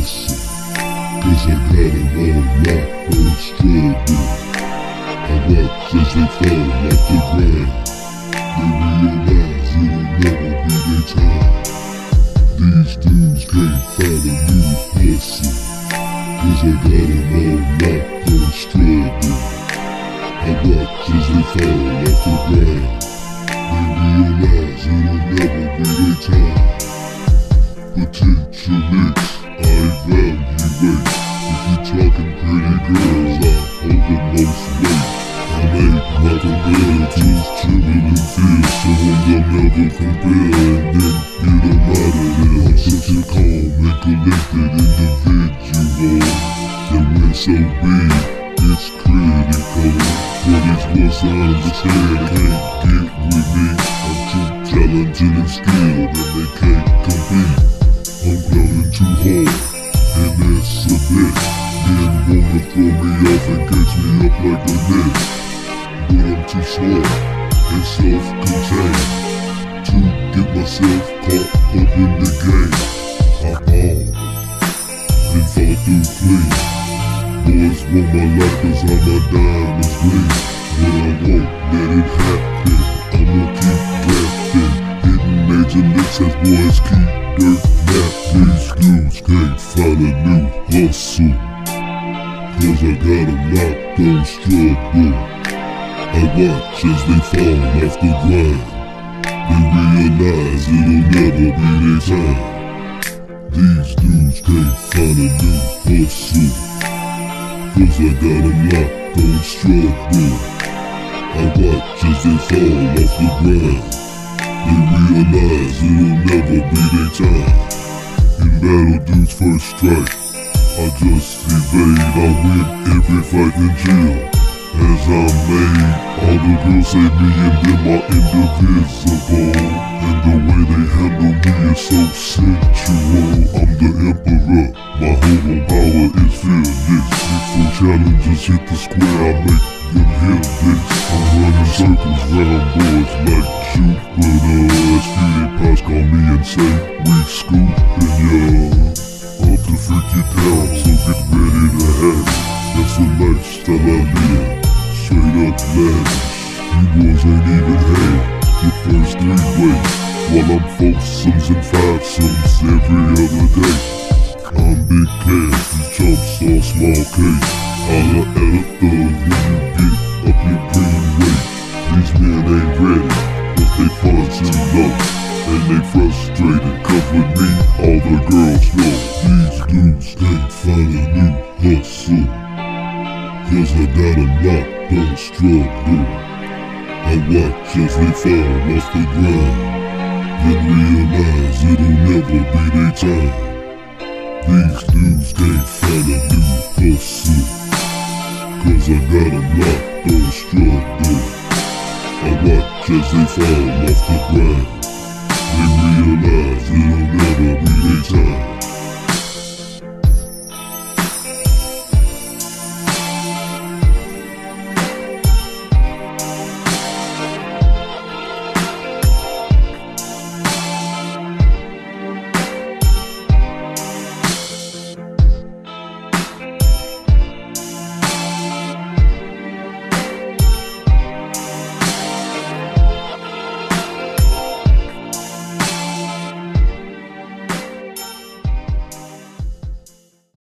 hustle. Cause I got them all locked on struggle. I watch as they fall off the ground. They realize it'll never be their time. These dudes can't find a new hustle. Cause I got them all locked on struggle. I watch as they fall off the ground. You talking pretty girls, I hold the most weight. I make my competitors tremble and fear. Someone they'll never compare, and then get them out of there. I'm such a calm and collected individual. That when so big, it's critical. But it's once I understand, can't get with me. I'm too talented and skilled, and they can't compete. I'm grinding too hard, and that's a bet. Men wanna throw me off and catch me up like a net. But I'm too smart and self-contained to get myself caught up in the game. I ball and fall through clean. Boys want my life cause I'm a diamond's gleam. But I won't let it happen. I'ma keep rapping, hitting major licks as boys keep dirt I watch as they fall off the ground. They realize it'll never be their time. These dudes can't find a new hustle. Cause I got them locked on struggle. I watch as they fall off the ground. They realize it'll never be their time. In battle, dudes first strike. I just evade, I win every fight in jail. As I'm made, all the girls say me and them are indivisible. And the way they handle me is so sensual. I'm the emperor, my homo power is fearless. Some challenges hit the square, I make them hear this. I'm running circles round boys like Jupiter. Speedy Pops call me and say, we scooping ya. Up to freak you down, so get ready to have it. That's the lifestyle I live. Straight up lavish. You boys ain't even had your first three ways. While I'm foursomes and fivesomes every other day. I'm big cash, you chumps are small cake. Holla at a thug when you get up your green weight. These men ain't ready, but they far too low. And they frustrated, cause with me, all the girls know. These dudes can't find a new hustle. Cause I got them locked on struggle. I watch as they fall off the ground. Then realize it'll never be their time. These dudes can't find a new hustle. Cause I got them locked on struggle. I watch as they fall off the ground.